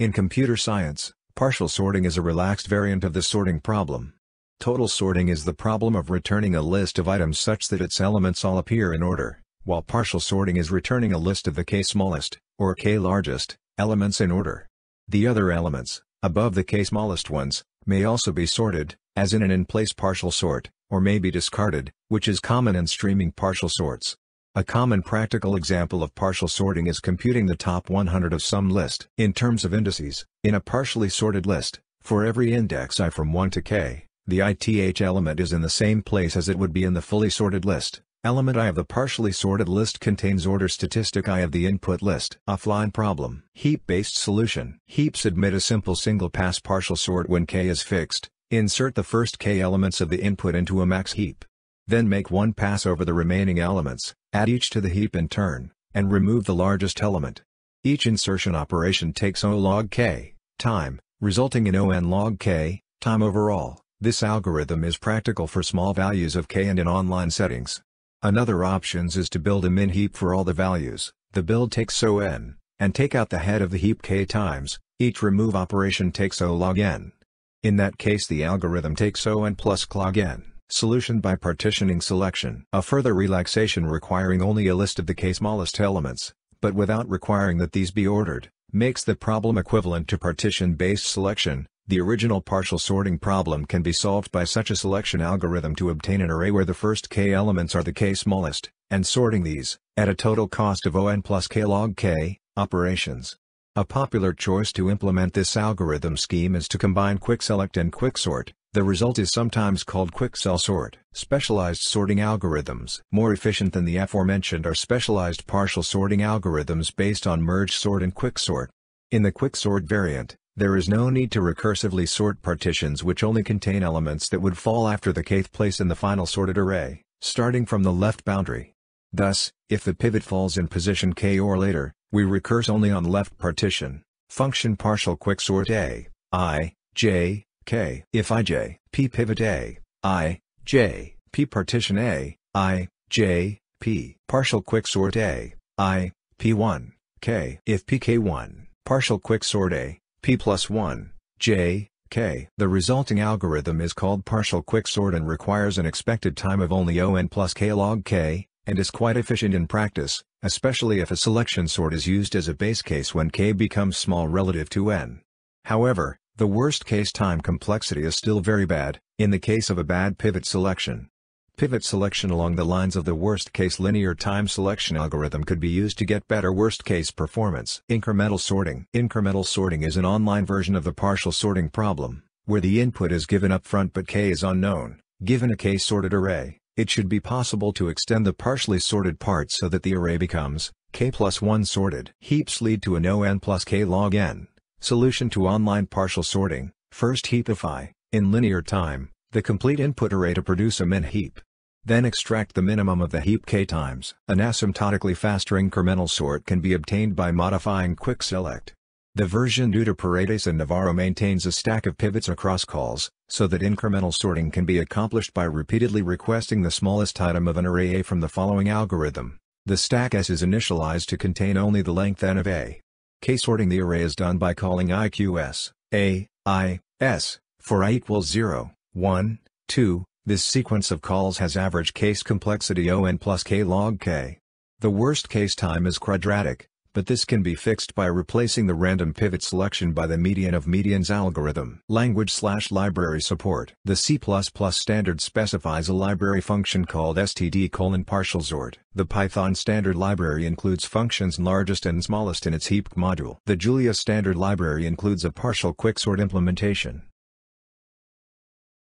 In computer science, partial sorting is a relaxed variant of the sorting problem. Total sorting is the problem of returning a list of items such that its elements all appear in order, while partial sorting is returning a list of the k smallest, or k largest, elements in order. The other elements, above the k smallest ones, may also be sorted, as in an in-place partial sort, or may be discarded, which is common in streaming partial sorts. A common practical example of partial sorting is computing the top 100 of some list. In terms of indices, in a partially sorted list, for every index i from 1 to k, the ith element is in the same place as it would be in the fully sorted list. Element i of the partially sorted list contains order statistic i of the input list. Offline problem. Heap-based solution. Heaps admit a simple single-pass partial sort when k is fixed. Insert the first k elements of the input into a max heap. Then make one pass over the remaining elements, add each to the heap in turn, and remove the largest element. Each insertion operation takes O log k, time, resulting in O n log k, time overall. This algorithm is practical for small values of k and in online settings. Another options is to build a min heap for all the values. The build takes O n, and take out the head of the heap k times, each remove operation takes O log n. In that case the algorithm takes O n plus log n. Solution by partitioning selection. A further relaxation requiring only a list of the k-smallest elements, but without requiring that these be ordered, makes the problem equivalent to partition-based selection. The original partial sorting problem can be solved by such a selection algorithm to obtain an array where the first k elements are the k-smallest, and sorting these, at a total cost of O n plus k log k, operations. A popular choice to implement this algorithm scheme is to combine quick-select and quicksort, the result is sometimes called quickselsort. Specialized sorting algorithms. More efficient than the aforementioned are specialized partial sorting algorithms based on merge sort and quicksort. In the quicksort variant, there is no need to recursively sort partitions which only contain elements that would fall after the kth place in the final sorted array, starting from the left boundary. Thus, if the pivot falls in position k or later, we recurse only on left partition. Function partial quicksort A, I, J, K. If ij, p pivot A, I, J, p partition A, I, J, p partial quicksort A, I, p1, K. If pk1, partial quicksort A, p plus 1, J, K. The resulting algorithm is called partial quicksort and requires an expected time of only O n plus k log k, and is quite efficient in practice, especially if a selection sort is used as a base case when k becomes small relative to n. However, the worst-case time complexity is still very bad, in the case of a bad pivot selection. Pivot selection along the lines of the worst-case linear time selection algorithm could be used to get better worst-case performance. Incremental sorting Incremental sorting is an online version of the partial sorting problem, where the input is given up front but k is unknown. Given a k-sorted array, it should be possible to extend the partially sorted part so that the array becomes k plus 1 sorted. Heaps lead to an O n plus k log n. Solution to online partial sorting, first heapify, in linear time, the complete input array to produce a min heap. Then extract the minimum of the heap k times. An asymptotically faster incremental sort can be obtained by modifying quick select. The version due to Paredes and Navarro maintains a stack of pivots across calls, so that incremental sorting can be accomplished by repeatedly requesting the smallest item of an array A from the following algorithm. The stack S is initialized to contain only the length n of A. K-sorting the array is done by calling IQS, A, I, S, for i equals 0, 1, 2, this sequence of calls has average case complexity O n plus k log k. The worst case time is quadratic, but this can be fixed by replacing the random pivot selection by the median of medians algorithm. Language slash library support. The C++ standard specifies a library function called std colon partial sort. The Python standard library includes functions largest and smallest in its heap module. The Julia standard library includes a partial quicksort implementation.